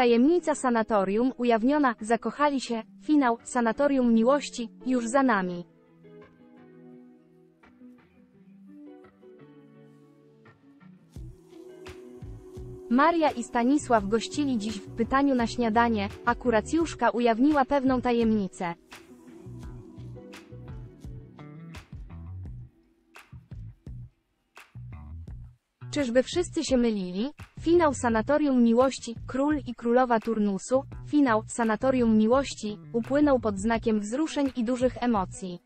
Tajemnica sanatorium, ujawniona, zakochali się, finał, sanatorium miłości, już za nami. Maria i Stanisław gościli dziś w pytaniu na śniadanie, a kuracjuszka ujawniła pewną tajemnicę. Czyżby wszyscy się mylili? Finał Sanatorium Miłości, Król i Królowa Turnusu, finał Sanatorium Miłości, upłynął pod znakiem wzruszeń i dużych emocji.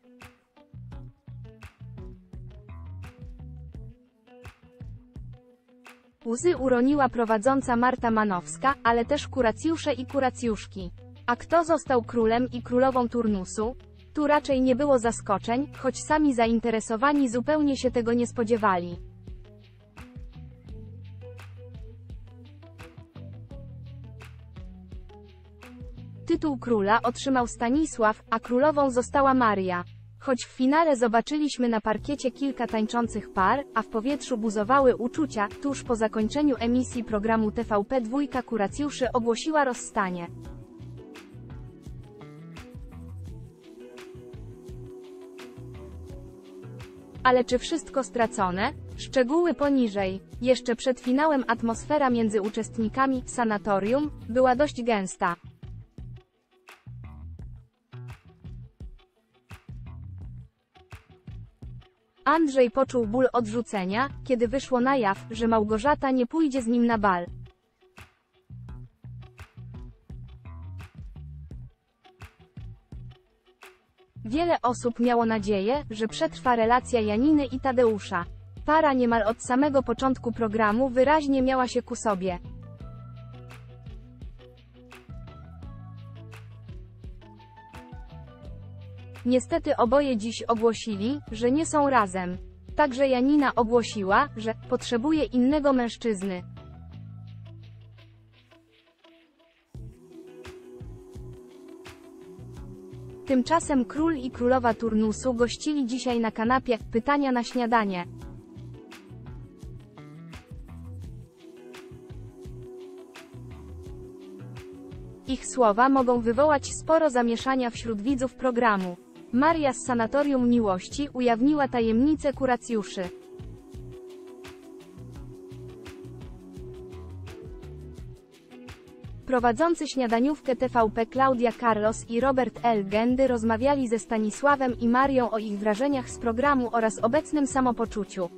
Łzy uroniła prowadząca Marta Manowska, ale też kuracjusze i kuracjuszki. A kto został królem i królową turnusu? Tu raczej nie było zaskoczeń, choć sami zainteresowani zupełnie się tego nie spodziewali. Tytuł króla otrzymał Stanisław, a królową została Maria. Choć w finale zobaczyliśmy na parkiecie kilka tańczących par, a w powietrzu buzowały uczucia, tuż po zakończeniu emisji programu TVP dwójka kuracjuszy ogłosiła rozstanie. Ale czy wszystko stracone? Szczegóły poniżej. Jeszcze przed finałem atmosfera między uczestnikami sanatorium była dość gęsta. Andrzej poczuł ból odrzucenia, kiedy wyszło na jaw, że Małgorzata nie pójdzie z nim na bal. Wiele osób miało nadzieję, że przetrwa relacja Janiny i Tadeusza. Para niemal od samego początku programu wyraźnie miała się ku sobie. Niestety oboje dziś ogłosili, że nie są razem. Także Janina ogłosiła, że potrzebuje innego mężczyzny. Tymczasem król i królowa turnusu gościli dzisiaj na kanapie pytania na śniadanie. Ich słowa mogą wywołać sporo zamieszania wśród widzów programu. Maria z Sanatorium Miłości ujawniła tajemnicę kuracjuszy. Prowadzący śniadaniówkę TVP Claudia Carlos i Robert L. Gendy rozmawiali ze Stanisławem i Marią o ich wrażeniach z programu oraz obecnym samopoczuciu.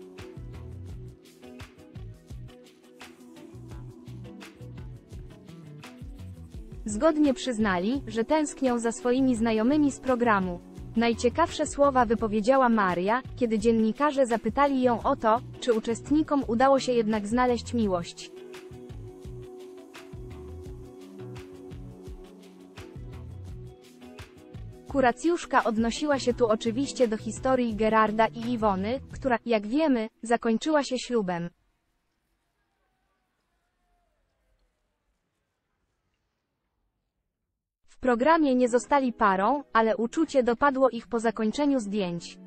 Zgodnie przyznali, że tęsknią za swoimi znajomymi z programu. Najciekawsze słowa wypowiedziała Maria, kiedy dziennikarze zapytali ją o to, czy uczestnikom udało się jednak znaleźć miłość. Kuracjuszka odnosiła się tu oczywiście do historii Gerarda i Iwony, która, jak wiemy, zakończyła się ślubem. W programie nie zostali parą, ale uczucie dopadło ich po zakończeniu zdjęć.